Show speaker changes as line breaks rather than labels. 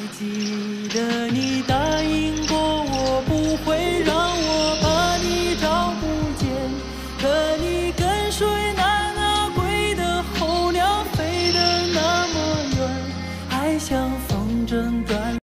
还记得你答应过我不会让我把你找不见可你跟随那南归的候鸟飞得那么远爱像风筝断